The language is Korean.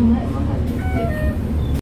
정말